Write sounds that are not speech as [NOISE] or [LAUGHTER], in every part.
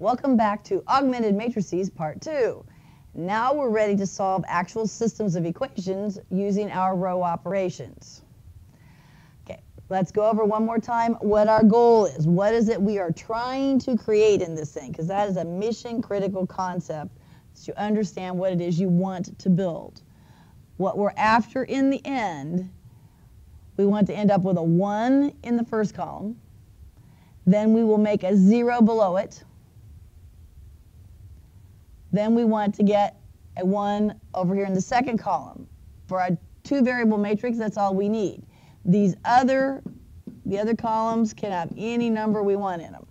Welcome back to Augmented Matrices Part 2. Now we're ready to solve actual systems of equations using our row operations. Okay, let's go over one more time what our goal is. What is it we are trying to create in this thing? Because that is a mission critical concept to understand what it is you want to build. What we're after in the end, we want to end up with a 1 in the first column. Then we will make a 0 below it then we want to get a 1 over here in the second column. For a two variable matrix, that's all we need. These other, the other columns can have any number we want in them.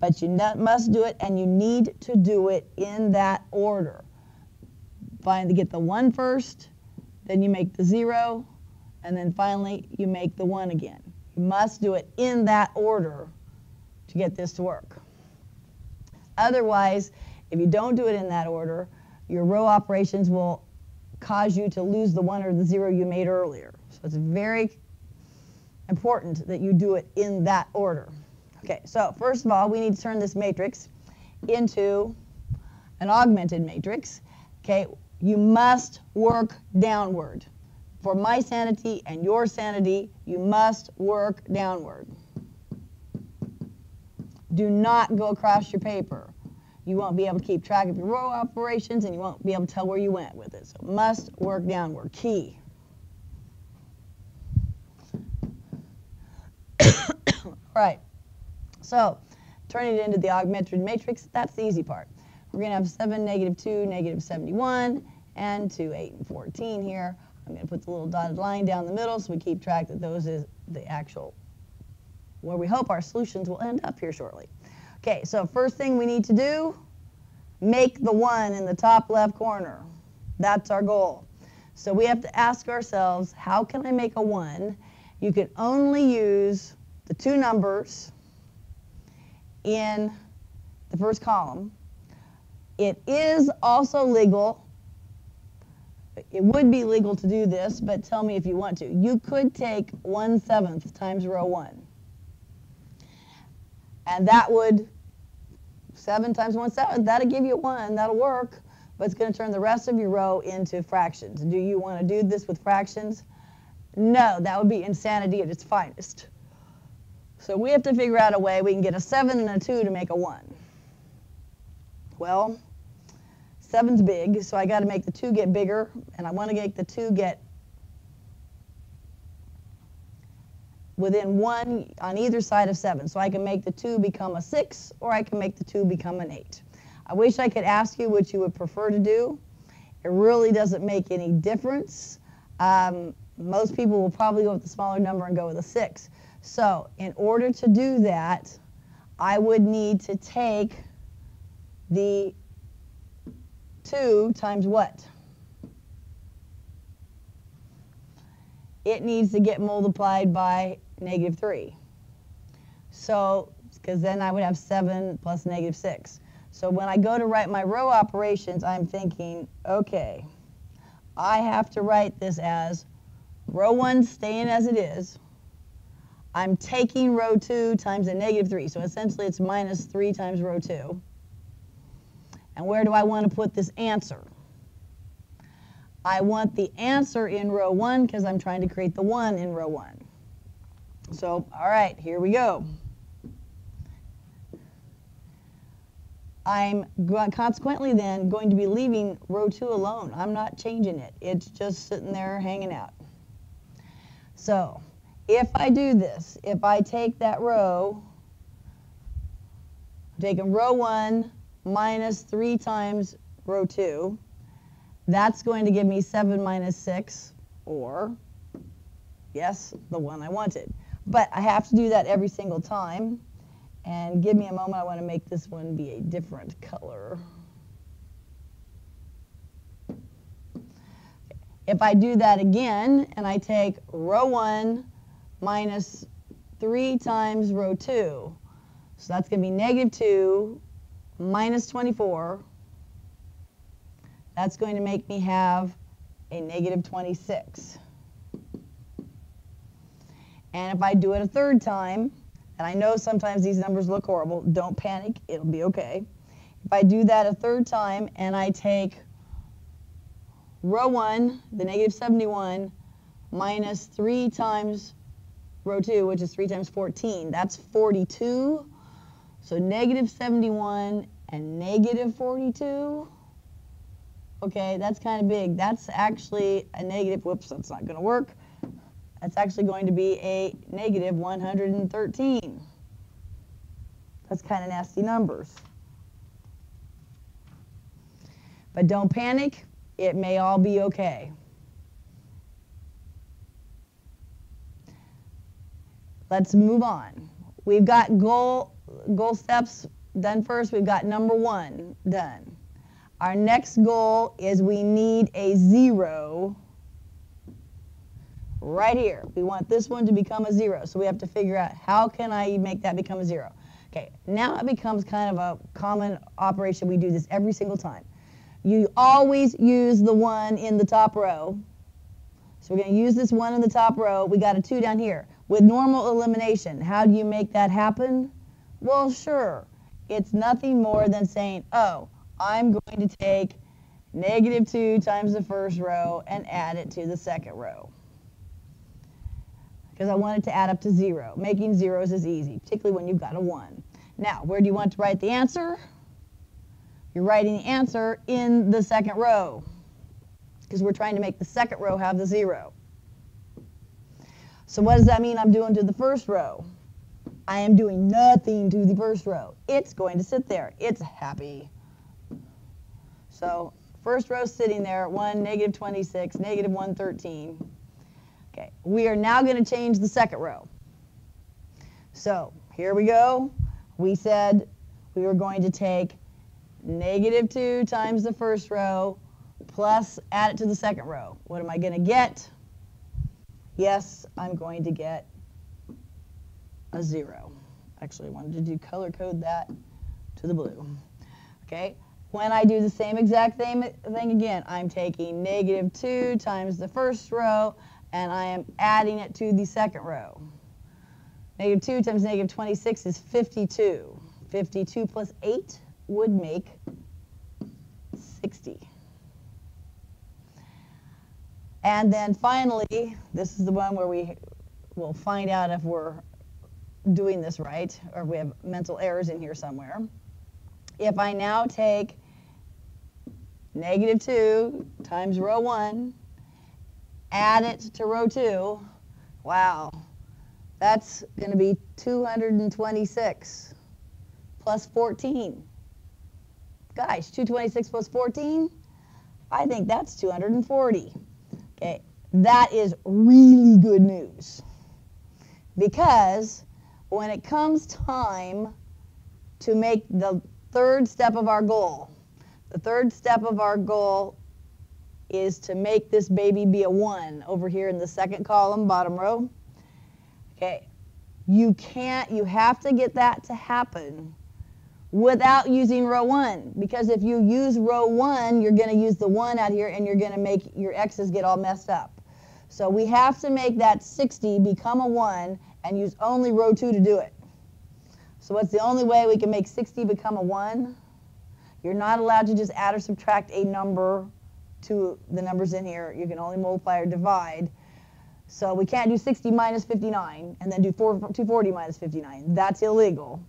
But you must do it, and you need to do it in that order. Find to get the 1 first, then you make the 0, and then finally you make the 1 again. You must do it in that order to get this to work. Otherwise, if you don't do it in that order, your row operations will cause you to lose the one or the zero you made earlier. So it's very important that you do it in that order. Okay, so first of all, we need to turn this matrix into an augmented matrix. Okay, you must work downward. For my sanity and your sanity, you must work downward. Do not go across your paper. You won't be able to keep track of your row operations and you won't be able to tell where you went with it. So must work downward, key. [COUGHS] Right, so turning it into the augmented matrix, that's the easy part. We're going to have 7, negative 2, negative 71, and 2, 8, and 14 here. I'm going to put the little dotted line down the middle so we keep track that those is the actual, where we hope our solutions will end up here shortly. Okay, so first thing we need to do, make the 1 in the top left corner. That's our goal. So we have to ask ourselves, how can I make a 1? You can only use the two numbers in the first column. It is also legal. It would be legal to do this, but tell me if you want to. You could take 1 seventh times row 1. And that would 7 times 1 7, that'll give you 1. That'll work. But it's going to turn the rest of your row into fractions. Do you want to do this with fractions? No, that would be insanity at its finest. So we have to figure out a way we can get a 7 and a 2 to make a 1. Well, seven's big, so I got to make the 2 get bigger, and I want to make the 2 get within one on either side of 7. So I can make the 2 become a 6 or I can make the 2 become an 8. I wish I could ask you what you would prefer to do. It really doesn't make any difference. Um, most people will probably go with the smaller number and go with a 6. So in order to do that, I would need to take the 2 times what? It needs to get multiplied by negative 3. So, because then I would have 7 plus negative 6. So when I go to write my row operations, I'm thinking, okay, I have to write this as row 1 staying as it is. I'm taking row 2 times a negative 3. So essentially it's minus 3 times row 2. And where do I want to put this answer? I want the answer in row 1 because I'm trying to create the 1 in row 1. So, all right, here we go. I'm consequently then going to be leaving row 2 alone. I'm not changing it. It's just sitting there hanging out. So, if I do this, if I take that row, I'm taking row 1 minus 3 times row 2, that's going to give me 7 minus 6, or, yes, the one I wanted. But I have to do that every single time. And give me a moment, I want to make this one be a different color. If I do that again, and I take row 1 minus 3 times row 2, so that's going to be negative 2 minus 24. That's going to make me have a negative 26. And if I do it a third time, and I know sometimes these numbers look horrible, don't panic, it'll be okay. If I do that a third time and I take row 1, the negative 71, minus 3 times row 2, which is 3 times 14, that's 42. So negative 71 and negative 42. Okay, that's kind of big. That's actually a negative, whoops, that's not going to work. That's actually going to be a negative 113. That's kind of nasty numbers. But don't panic, it may all be okay. Let's move on. We've got goal, goal steps done first. We've got number one done. Our next goal is we need a zero right here. We want this one to become a zero. So we have to figure out how can I make that become a zero. Okay, now it becomes kind of a common operation. We do this every single time. You always use the one in the top row. So we're going to use this one in the top row. We got a 2 down here. With normal elimination, how do you make that happen? Well, sure. It's nothing more than saying, oh, I'm going to take negative 2 times the first row and add it to the second row. Because I want it to add up to 0. Making zeros is easy, particularly when you've got a 1. Now, where do you want to write the answer? You're writing the answer in the second row because we're trying to make the second row have the 0. So what does that mean I'm doing to the first row? I am doing nothing to the first row. It's going to sit there. It's happy. So first row sitting there, 1, negative 26, negative 113. Okay, we are now going to change the second row. So here we go. We said we were going to take negative 2 times the first row plus add it to the second row. What am I going to get? yes, I'm going to get a zero. Actually, I wanted to do color code that to the blue. Okay, when I do the same exact thing, thing again, I'm taking negative 2 times the first row, and I am adding it to the second row. Negative 2 times negative 26 is 52. 52 plus 8 would make 60. And then finally, this is the one where we will find out if we're doing this right or we have mental errors in here somewhere. If I now take negative 2 times row 1, add it to row 2, wow, that's going to be 226 plus 14. Guys, 226 plus 14, I think that's 240. Okay, that is really good news because when it comes time to make the third step of our goal, the third step of our goal is to make this baby be a 1 over here in the second column, bottom row. Okay, you can't, you have to get that to happen without using row 1 because if you use row 1 you're going to use the 1 out here and you're going to make your x's get all messed up. So we have to make that 60 become a 1 and use only row 2 to do it. So what's the only way we can make 60 become a 1? You're not allowed to just add or subtract a number to the numbers in here. You can only multiply or divide. So we can't do 60 minus 59 and then do 240 minus 59. That's illegal.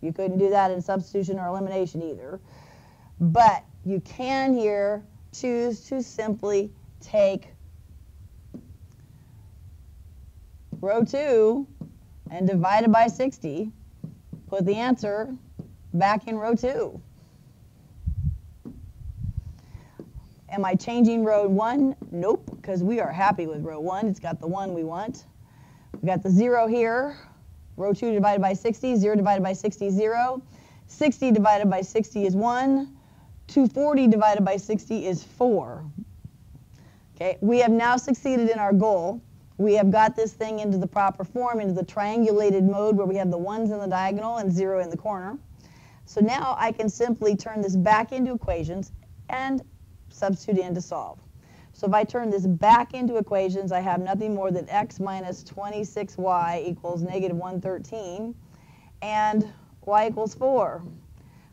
You couldn't do that in substitution or elimination either. But you can here choose to simply take row 2 and divide it by 60, put the answer back in row 2. Am I changing row 1? Nope, because we are happy with row 1. It's got the 1 we want. We've got the 0 here. Row 2 divided by 60, 0 divided by 60 is 0. 60 divided by 60 is 1. 240 divided by 60 is 4. Okay, we have now succeeded in our goal. We have got this thing into the proper form, into the triangulated mode where we have the ones in the diagonal and 0 in the corner. So now I can simply turn this back into equations and substitute in to solve. So if I turn this back into equations, I have nothing more than x minus 26y equals negative 113 and y equals 4.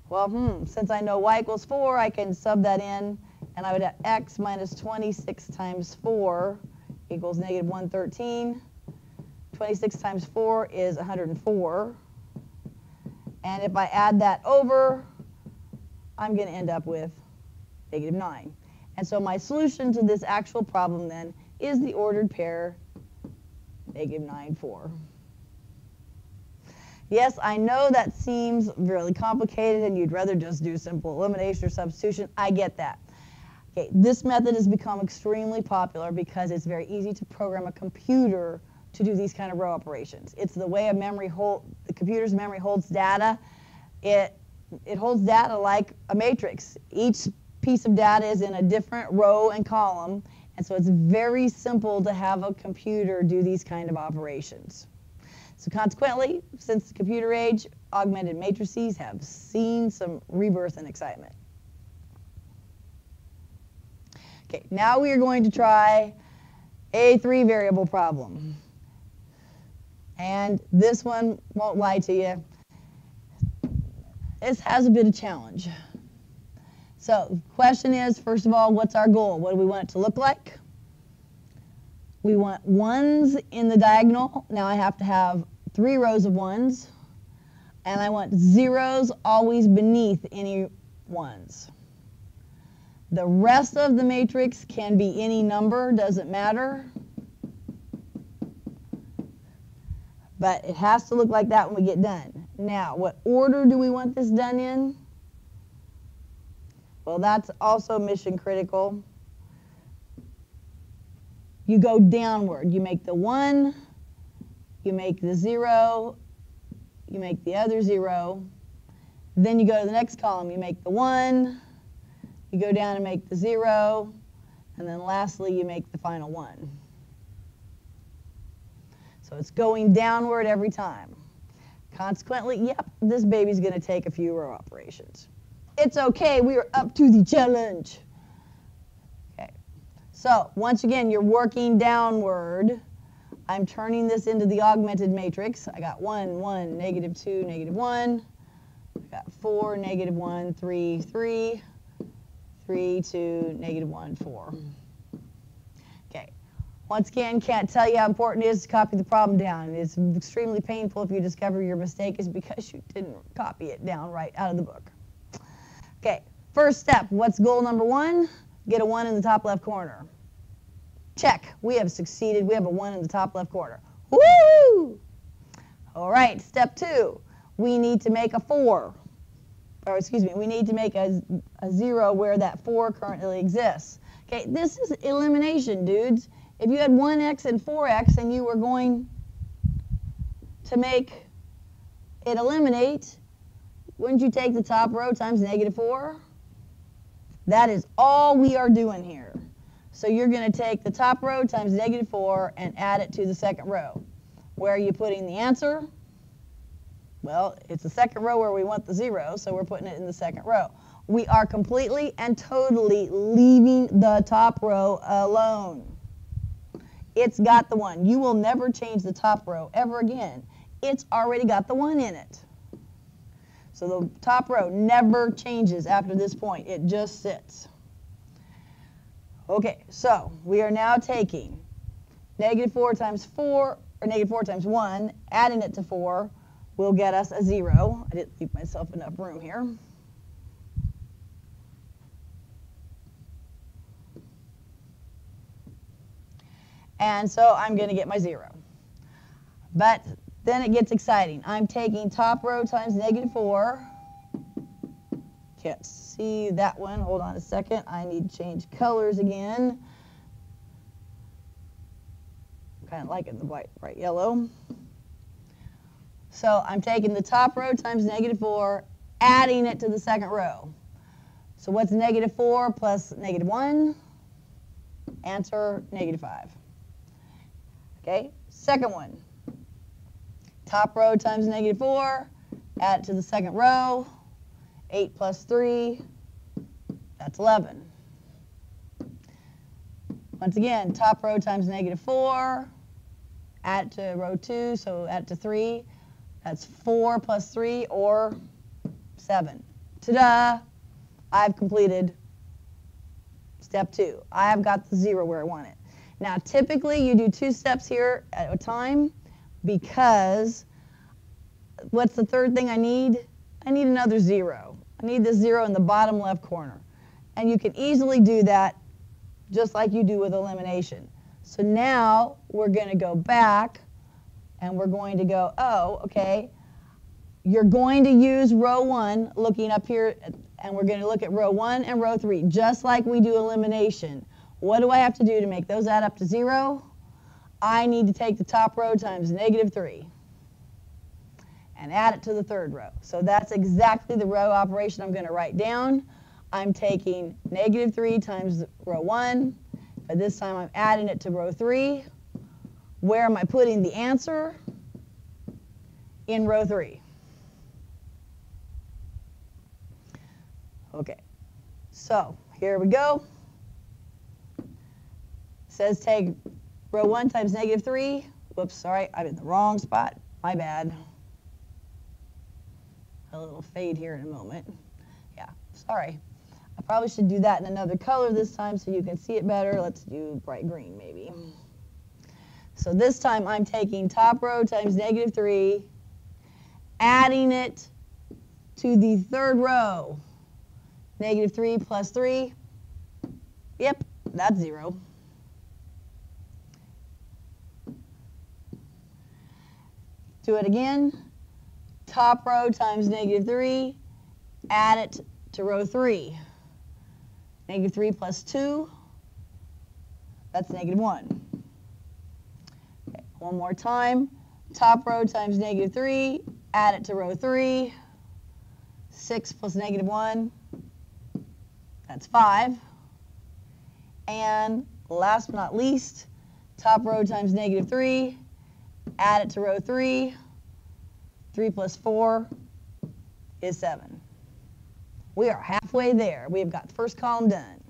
Well, hmm, since I know y equals 4, I can sub that in, and I would have x minus 26 times 4 equals negative 113. 26 times 4 is 104. And if I add that over, I'm going to end up with negative 9. And so my solution to this actual problem then is the ordered pair negative 9, 4. Yes, I know that seems really complicated and you'd rather just do simple elimination or substitution. I get that. Okay, this method has become extremely popular because it's very easy to program a computer to do these kind of row operations. It's the way a memory hold, the computer's memory holds data. It, it holds data like a matrix. Each piece of data is in a different row and column, and so it's very simple to have a computer do these kind of operations. So consequently, since the computer age, augmented matrices have seen some rebirth and excitement. Okay, now we are going to try a three variable problem. And this one won't lie to you. This has a bit of challenge. So question is, first of all, what's our goal? What do we want it to look like? We want ones in the diagonal. Now I have to have three rows of ones. And I want zeros always beneath any ones. The rest of the matrix can be any number, doesn't matter. But it has to look like that when we get done. Now, what order do we want this done in? Well, that's also mission critical you go downward. You make the 1, you make the 0, you make the other 0. Then you go to the next column. You make the 1, you go down and make the 0, and then lastly you make the final 1. So it's going downward every time. Consequently, yep, this baby's going to take a few row operations. It's okay, we are up to the challenge. Okay, so once again, you're working downward. I'm turning this into the augmented matrix. I got 1, 1, negative 2, negative 1. I got 4, negative 1, 3, 3, 3, 2, negative 1, 4. Okay. Once again, can't tell you how important it is to copy the problem down. It's extremely painful if you discover your mistake is because you didn't copy it down right out of the book. Okay, first step, what's goal number one? Get a 1 in the top left corner. Check. We have succeeded. We have a 1 in the top left corner. Woo! All right, step 2. We need to make a 4. Or excuse me, we need to make a, a 0 where that 4 currently exists. Okay, this is elimination, dudes. If you had 1x and 4x and you were going to make it eliminate, wouldn't you take the top row times negative 4? That is all we are doing here. So you're going to take the top row times negative 4 and add it to the second row. Where are you putting the answer? Well, it's the second row where we want the 0, so we're putting it in the second row. We are completely and totally leaving the top row alone. It's got the 1. You will never change the top row ever again. It's already got the 1 in it. So the top row never changes after this point. It just sits. Okay, so we are now taking negative 4 times 4, or negative 4 times 1, adding it to 4 will get us a 0. I didn't leave myself enough room here. And so I'm going to get my 0. But then it gets exciting. I'm taking top row times negative 4. Can't see that one. Hold on a second. I need to change colors again. Kind of like it the white, bright yellow. So I'm taking the top row times negative 4, adding it to the second row. So what's negative 4 plus negative 1? Answer, negative 5. Okay, second one. Top row times negative 4, add it to the second row. 8 plus 3, that's 11. Once again, top row times negative 4, add it to row 2, so add it to 3. That's 4 plus 3, or 7. ta-da, I've completed step two. I have got the zero where I want it. Now, typically you do two steps here at a time because what's the third thing I need? I need another zero. I need this zero in the bottom left corner. And you can easily do that just like you do with elimination. So now we're going to go back and we're going to go, oh, okay, you're going to use row one, looking up here, and we're going to look at row one and row three, just like we do elimination. What do I have to do to make those add up to zero? I need to take the top row times negative three and add it to the third row. So that's exactly the row operation I'm going to write down. I'm taking negative 3 times row 1, but this time I'm adding it to row 3. Where am I putting the answer? In row 3. Okay, so here we go. It says take row 1 times negative 3. Whoops, sorry, I'm in the wrong spot. My bad. A little fade here in a moment. Yeah, sorry. I probably should do that in another color this time so you can see it better. Let's do bright green maybe. So this time I'm taking top row times negative 3, adding it to the third row. Negative 3 plus 3. Yep, that's 0. Do it again. Top row times negative 3, add it to row 3. Negative 3 plus 2, that's negative 1. Okay, one more time. Top row times negative 3, add it to row 3. 6 plus negative 1, that's 5. And last but not least, top row times negative 3, add it to row 3. 3 plus 4 is 7. We are halfway there. We've got the first column done.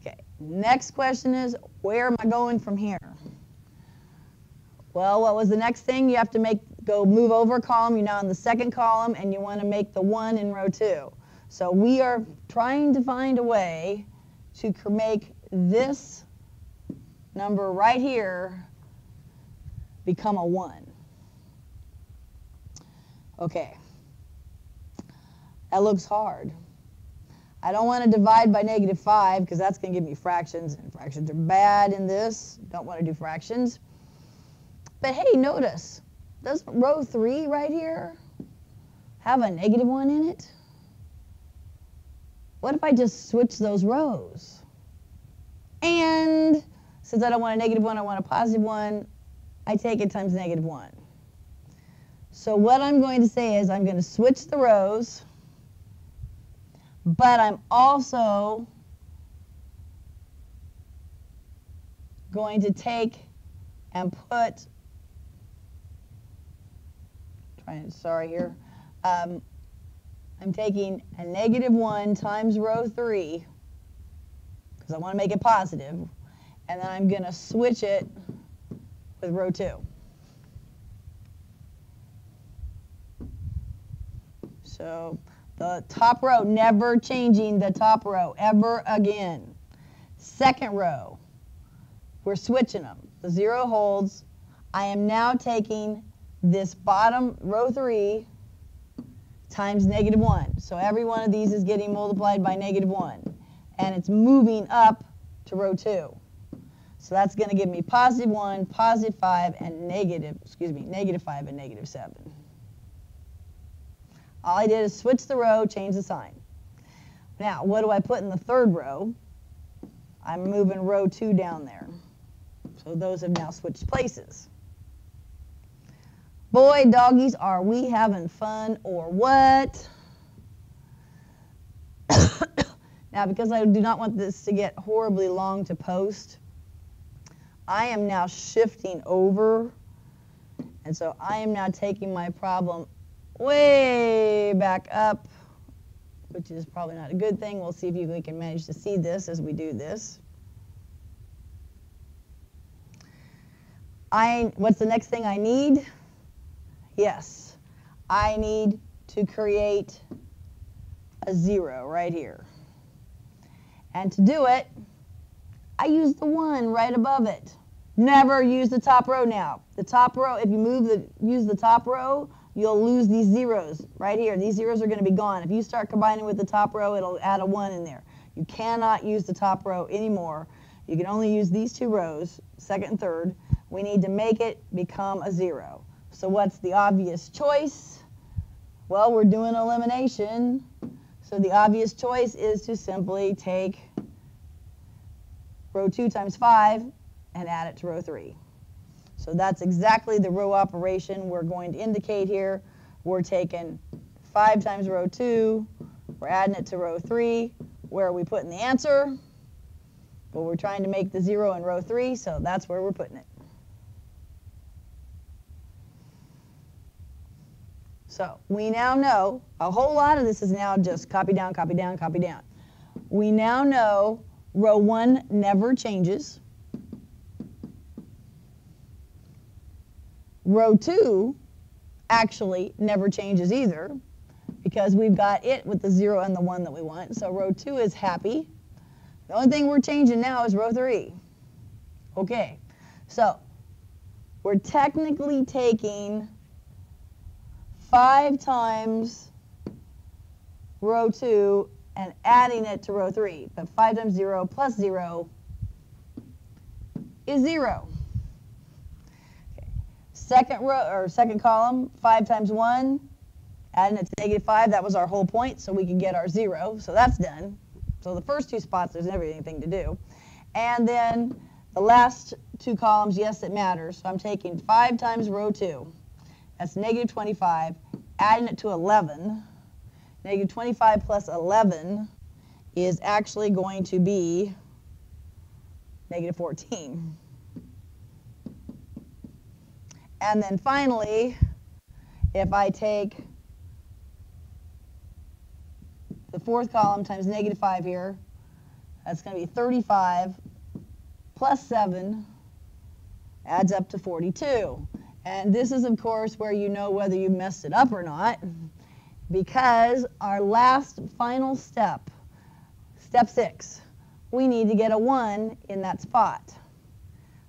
Okay, next question is, where am I going from here? Well, what was the next thing? You have to make go move over a column. You're now in the second column, and you want to make the 1 in row 2. So we are trying to find a way to make this number right here become a 1. Okay. That looks hard. I don't want to divide by negative 5 because that's going to give me fractions, and fractions are bad in this. Don't want to do fractions. But hey, notice, does row 3 right here have a negative 1 in it? What if I just switch those rows? And since I don't want a negative 1, I want a positive 1, I take it times negative 1. So what I'm going to say is I'm going to switch the rows but I'm also going to take and put, trying, sorry here, um, I'm taking a negative 1 times row 3, because I want to make it positive, and then I'm going to switch it with row 2. So the top row, never changing the top row ever again. Second row, we're switching them. The zero holds. I am now taking this bottom row three times negative one. So every one of these is getting multiplied by negative one. And it's moving up to row two. So that's going to give me positive one, positive five, and negative, excuse me, negative five and negative seven. All I did is switch the row, change the sign. Now, what do I put in the third row? I'm moving row 2 down there. So those have now switched places. Boy, doggies, are we having fun or what? [COUGHS] now, because I do not want this to get horribly long to post, I am now shifting over. And so I am now taking my problem way back up, which is probably not a good thing. We'll see if you, we can manage to see this as we do this. I, what's the next thing I need? Yes, I need to create a 0 right here. And to do it, I use the 1 right above it. Never use the top row now. The top row, if you move the, use the top row, you'll lose these zeros right here. These zeros are going to be gone. If you start combining with the top row, it'll add a 1 in there. You cannot use the top row anymore. You can only use these two rows, second and third. We need to make it become a 0. So what's the obvious choice? Well, we're doing elimination. So the obvious choice is to simply take row 2 times 5 and add it to row 3. So that's exactly the row operation we're going to indicate here. We're taking 5 times row 2, we're adding it to row 3. Where are we putting the answer? Well, we're trying to make the 0 in row 3, so that's where we're putting it. So we now know, a whole lot of this is now just copy down, copy down, copy down. We now know row 1 never changes. Row 2 actually never changes either because we've got it with the 0 and the 1 that we want. So row 2 is happy. The only thing we're changing now is row 3. Okay, so we're technically taking 5 times row 2 and adding it to row 3. But 5 times 0 plus 0 is 0. Second row or second column, 5 times 1, adding it to negative 5, that was our whole point, so we can get our 0. So that's done. So the first two spots, there's never anything to do. And then the last two columns, yes, it matters. So I'm taking 5 times row 2. That's negative 25. Adding it to 11. Negative 25 plus 11 is actually going to be negative 14. And then finally, if I take the fourth column times negative 5 here, that's going to be 35 plus 7 adds up to 42. And this is, of course, where you know whether you messed it up or not, because our last final step, step 6, we need to get a 1 in that spot.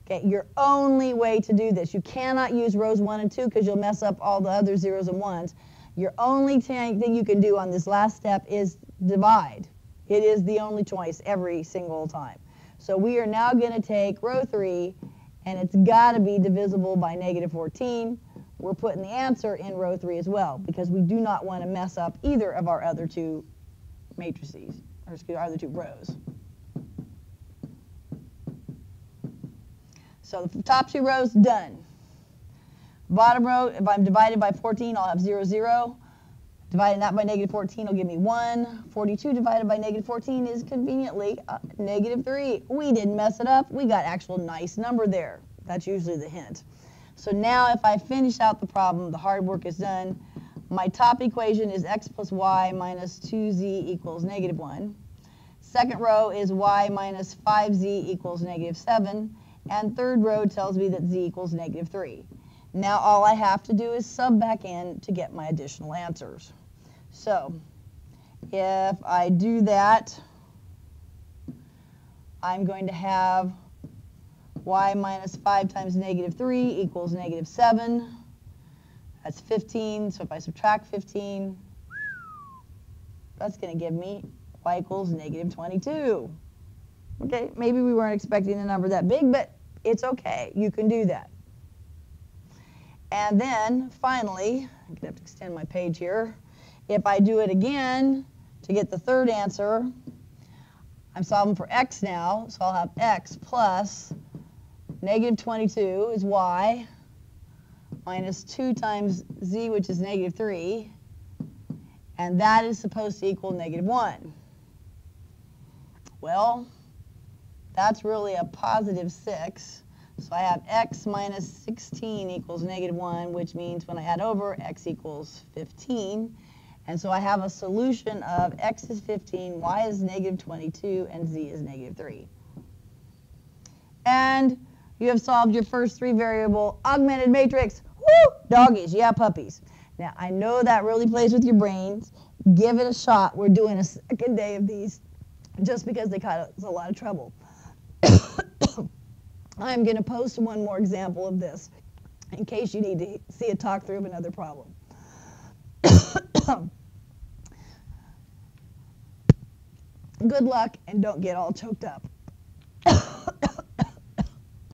Okay, your only way to do this, you cannot use rows 1 and 2 because you'll mess up all the other zeros and ones. Your only thing you can do on this last step is divide. It is the only choice every single time. So we are now going to take row 3, and it's got to be divisible by negative 14. We're putting the answer in row 3 as well because we do not want to mess up either of our other two matrices, or excuse our other two rows. So the top two rows, done. Bottom row, if I'm divided by 14, I'll have 0, 0. Dividing that by negative 14 will give me 1. 42 divided by negative 14 is conveniently uh, negative 3. We didn't mess it up. We got actual nice number there. That's usually the hint. So now if I finish out the problem, the hard work is done. My top equation is x plus y minus 2z equals negative 1. Second row is y minus 5z equals negative 7. And third row tells me that z equals negative 3. Now all I have to do is sub back in to get my additional answers. So if I do that, I'm going to have y minus 5 times negative 3 equals negative 7. That's 15. So if I subtract 15, that's going to give me y equals negative 22. Okay, maybe we weren't expecting a number that big, but it's okay. You can do that. And then finally, I'm going to have to extend my page here. If I do it again to get the third answer, I'm solving for x now, so I'll have x plus negative 22 is y minus 2 times z, which is negative 3, and that is supposed to equal negative 1. Well, that's really a positive 6. So I have x minus 16 equals negative 1, which means when I add over, x equals 15. And so I have a solution of x is 15, y is negative 22, and z is negative 3. And you have solved your first three variable augmented matrix. Woo! Doggies, yeah, puppies. Now, I know that really plays with your brains. Give it a shot. We're doing a second day of these just because they cause a lot of trouble. [COUGHS] I'm going to post one more example of this in case you need to see a talk through of another problem. [COUGHS] Good luck and don't get all choked up.